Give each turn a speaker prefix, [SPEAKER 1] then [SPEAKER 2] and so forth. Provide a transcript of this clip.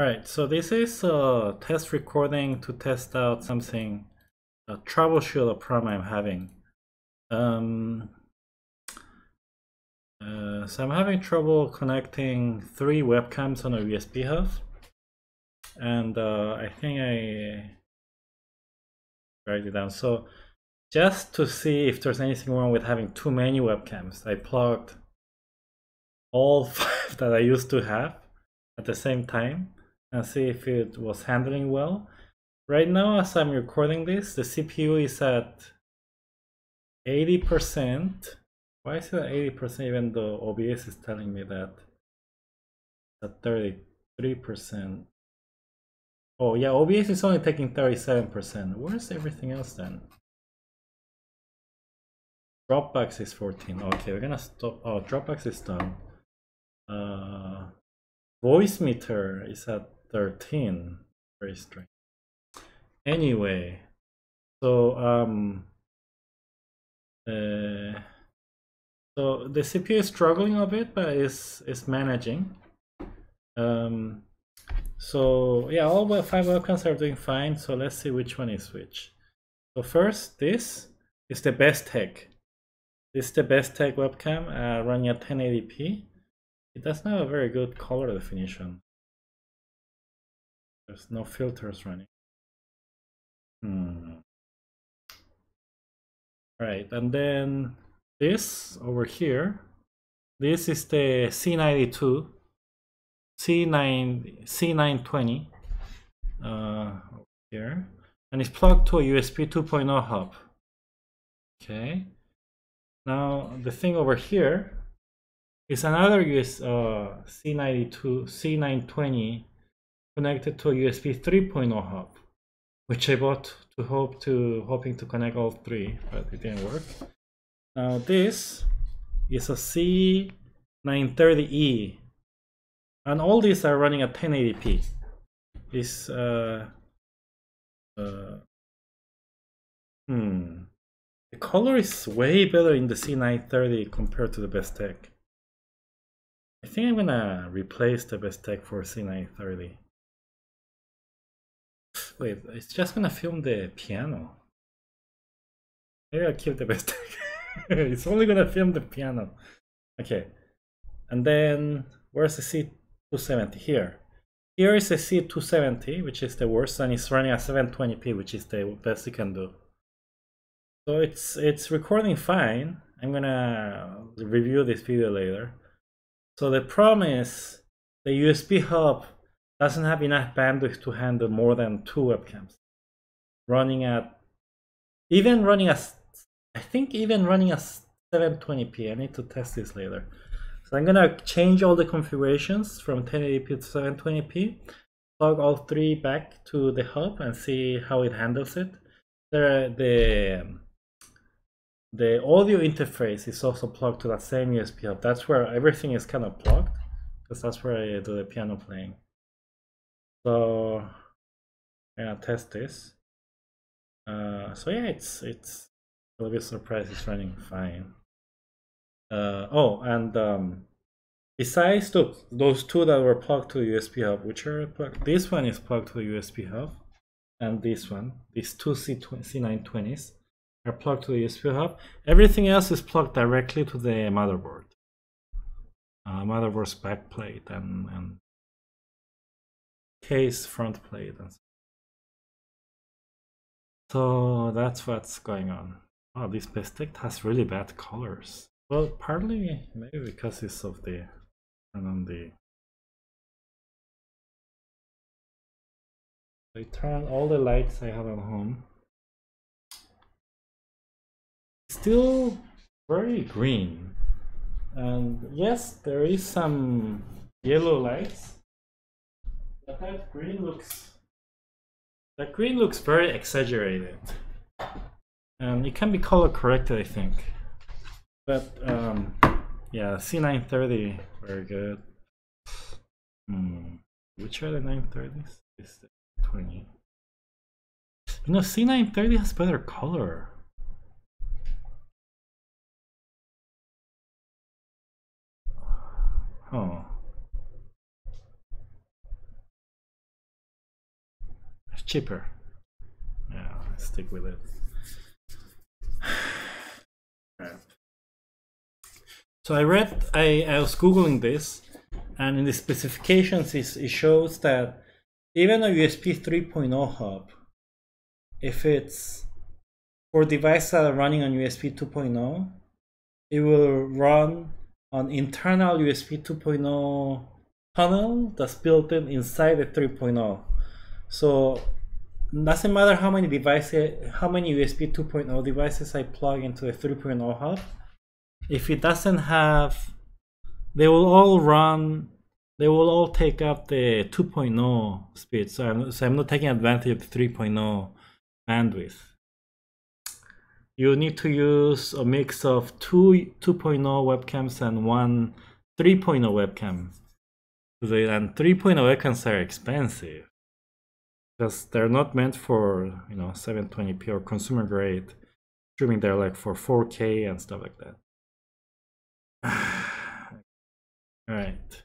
[SPEAKER 1] Alright, so this is a test recording to test out something, a troubleshoot a problem I'm having. Um, uh, so I'm having trouble connecting three webcams on a USB hub. And uh, I think I write it down. So just to see if there's anything wrong with having too many webcams, I plugged all five that I used to have at the same time and see if it was handling well. Right now, as I'm recording this, the CPU is at 80%. Why is it at 80% even though OBS is telling me that at 33%? Oh yeah, OBS is only taking 37%. Where's everything else then? Dropbox is 14. Okay, we're gonna stop. Oh, Dropbox is done. Uh, Voicemeeter is at 13 very strange. Anyway so um uh, so the CPU is struggling a bit but is is managing. Um so yeah all five webcams are doing fine so let's see which one is which. So first this is the Bestech. this is the Bestech webcam uh, running at 1080p it does not have a very good color definition there's no filters running. Hmm. Right, and then this over here, this is the C92, C9, C920 uh, here, and it's plugged to a USB 2.0 hub. Okay. Now the thing over here is another US uh, C92, C920 connected to a USB 3.0 hub, which I bought to hope to hoping to connect all three, but it didn't work. Now this is a C930E, and all these are running at 1080p. Is uh, uh, hmm, the color is way better in the C930 compared to the Bestech. I think I'm gonna replace the Bestech for C930. Wait, it's just gonna film the piano. Maybe I'll keep the best. it's only gonna film the piano. Okay. And then where's the C270? Here. Here is the C270, which is the worst, and it's running at 720p, which is the best you can do. So it's it's recording fine. I'm gonna review this video later. So the problem is the USB hub doesn't have enough bandwidth to handle more than two webcams. Running at, even running at, I think even running at 720p. I need to test this later. So I'm gonna change all the configurations from 1080p to 720p, plug all three back to the hub and see how it handles it. There, the the audio interface is also plugged to that same USB hub. That's where everything is kind of plugged, because that's where I do the piano playing. So yeah, test this. Uh, so yeah, it's it's a little bit surprised it's running fine. Uh, oh, and um, besides the, those two that were plugged to the USB hub, which are plugged, this one is plugged to the USB hub, and this one, these two C C920s are plugged to the USB hub. Everything else is plugged directly to the motherboard. Uh, motherboard's backplate and, and case front plate. So that's what's going on. Oh, this Bestech has really bad colors. Well, partly maybe because it's of the and on the I turn all the lights I have at home. Still very green. And yes, there is some yellow lights that green looks... That green looks very exaggerated. And it can be color corrected, I think. But, um, yeah, C930, very good. Hmm. Which are the 930s? Is the 20. You know, C930 has better color. Oh. Cheaper. Yeah, I stick with it. So I read, I, I was googling this, and in the specifications it shows that even a USB 3.0 hub, if it's for devices that are running on USB 2.0, it will run on internal USB 2.0 tunnel that's built in inside the 3.0. So doesn't matter how many devices, how many USB 2.0 devices I plug into the 3.0 hub, if it doesn't have, they will all run, they will all take up the 2.0 speed. So I'm, so I'm not taking advantage of the 3.0 bandwidth. You need to use a mix of two 2.0 webcams and one 3.0 webcam. And 3.0 webcams are expensive because they're not meant for you know 720p or consumer grade streaming. They're like for 4K and stuff like that. All right.